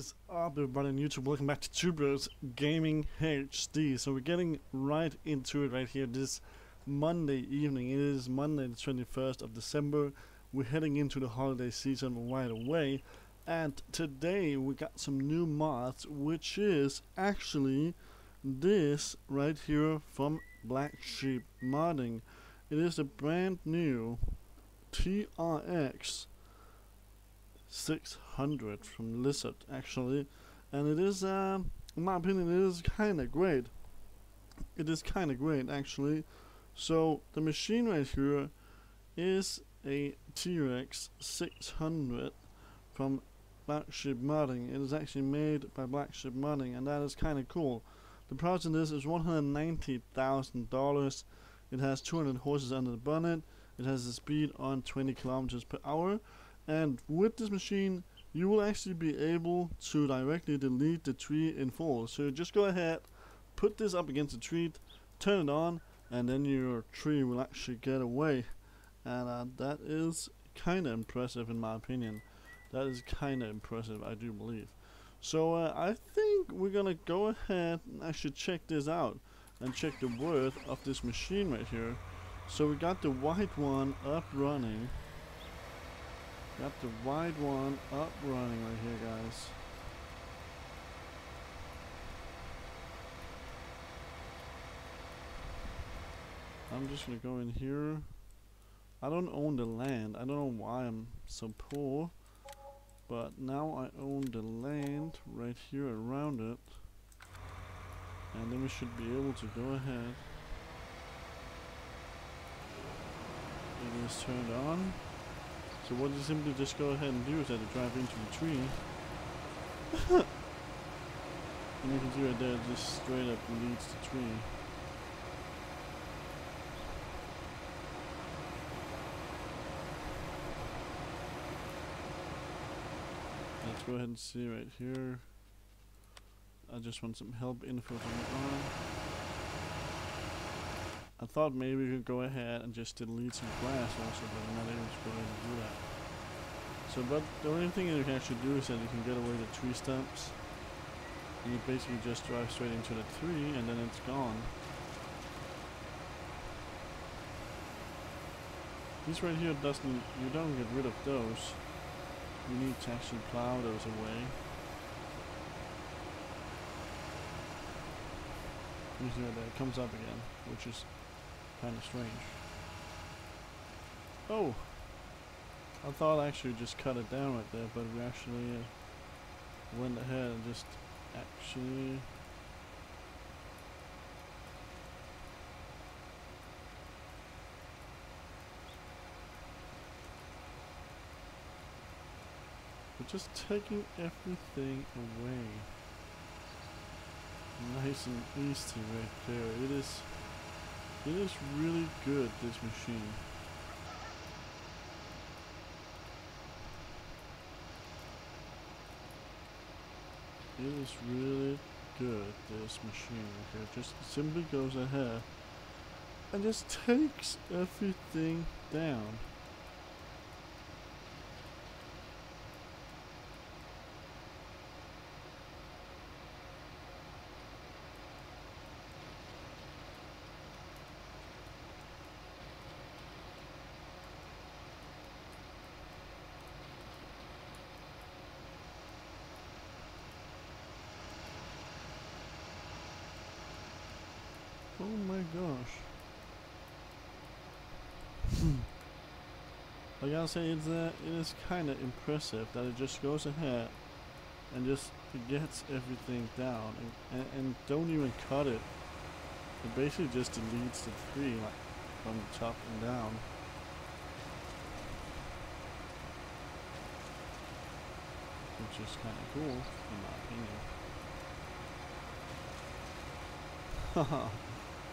is up everybody on YouTube? Welcome back to Two Bros Gaming HD. So we're getting right into it right here this Monday evening. It is Monday the 21st of December. We're heading into the holiday season right away. And today we got some new mods which is actually this right here from Black Sheep Modding. It is a brand new TRX 600 from Lizard actually. And it is uh, in my opinion it is kinda great. It is kinda great actually. So the machine right here is a T-Rex 600 from Black Sheep Modding. It is actually made by Black Sheep Modding and that is kinda cool. The price of this is $190,000 it has 200 horses under the bonnet. It has a speed on 20 kilometers per hour and with this machine you will actually be able to directly delete the tree in full. So just go ahead put this up against the tree turn it on and then your tree will actually get away. And uh, that is kinda impressive in my opinion. That is kinda impressive I do believe. So uh, I think we're gonna go ahead and actually check this out and check the worth of this machine right here. So we got the white one up running Got the wide one up running right here, guys. I'm just gonna go in here. I don't own the land. I don't know why I'm so poor. But now I own the land right here around it. And then we should be able to go ahead. It is turned on. So what you simply just go ahead and do is that to drive into the tree. and you can see right there, just straight up leads the tree. Let's go ahead and see right here. I just want some help info from the arm. I thought maybe we could go ahead and just delete some glass also, but I'm not able to go ahead and do that. So, but the only thing you can actually do is that you can get away the tree stumps. And you basically just drive straight into the tree and then it's gone. This right here doesn't, you don't get rid of those. You need to actually plow those away. You see that it comes up again, which is kind of strange. Oh! I thought I actually just cut it down right there, but we actually uh, went ahead and just actually... We're just taking everything away. Nice and easy right there. It is it is really good, this machine. It is really good, this machine here. Just simply goes ahead and just takes everything down. Oh my gosh. I gotta say, it's uh, it is kind of impressive that it just goes ahead and just gets everything down and, and, and, don't even cut it. It basically just deletes the tree like from the top and down. Which is kind of cool, in my opinion. Haha.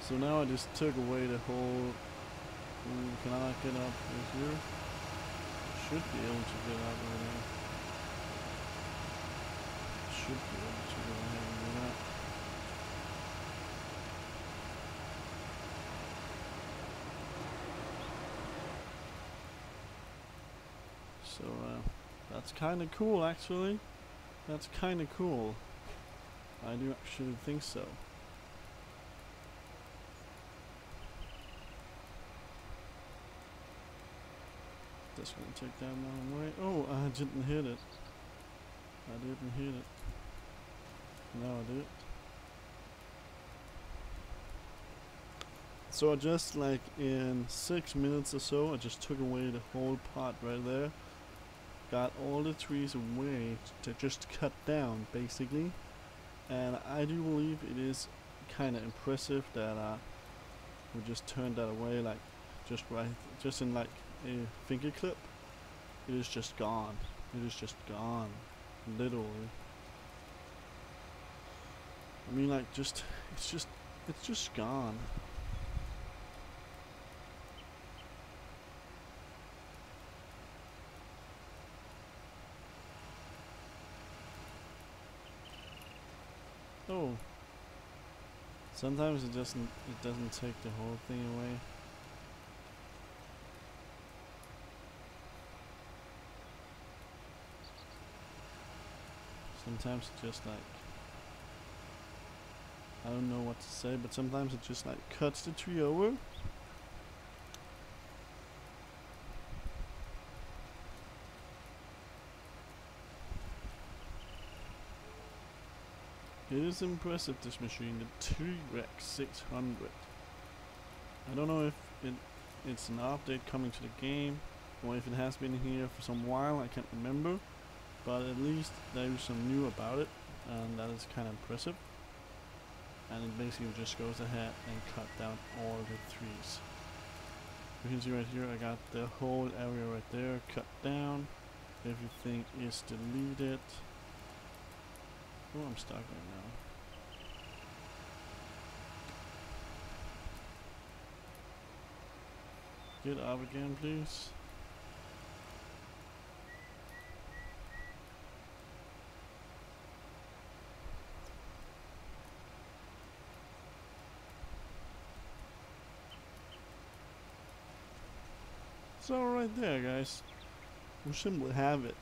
So now I just took away the whole... Can I get up here? Should be able to get out right now. Should be able to go ahead and do that. So, uh, that's kind of cool actually. That's kind of cool. I do actually think so. Just gonna take that long way. Oh, I didn't hit it. I didn't hit it. Now I did. So I just like in six minutes or so, I just took away the whole pot right there. Got all the trees away to just cut down basically. And I do believe it is kind of impressive that uh, we just turned that away like just right, just in like a finger clip. It is just gone. It is just gone. Literally. I mean like just, it's just, it's just gone. Oh. Sometimes it doesn't it doesn't take the whole thing away. Sometimes it just like I don't know what to say, but sometimes it just like cuts the tree over. It is impressive this machine, the T-Rex 600. I don't know if it it's an update coming to the game or if it has been here for some while, I can't remember. But at least there is some new about it and that is kind of impressive. And it basically just goes ahead and cut down all the trees. You can see right here I got the whole area right there cut down. Everything is deleted. Oh, I'm stuck right now. Get up again, please. So right there, guys. We simply have it.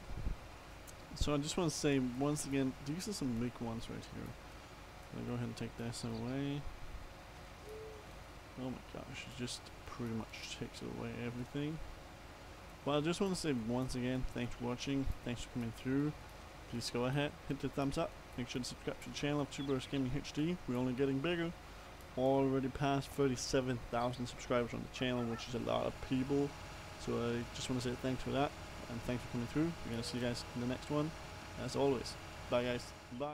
So I just want to say once again, these are some big ones right here. Gonna go ahead and take this away. Oh my gosh, it just pretty much takes away everything. Well, I just want to say once again, thanks for watching, thanks for coming through. Please go ahead, hit the thumbs up, make sure to subscribe to the channel of Two Gaming HD. We're only getting bigger. Already past 37,000 subscribers on the channel, which is a lot of people. So I just want to say thanks for that and thanks for coming through. We're going to see you guys in the next one. As always, bye guys. Bye.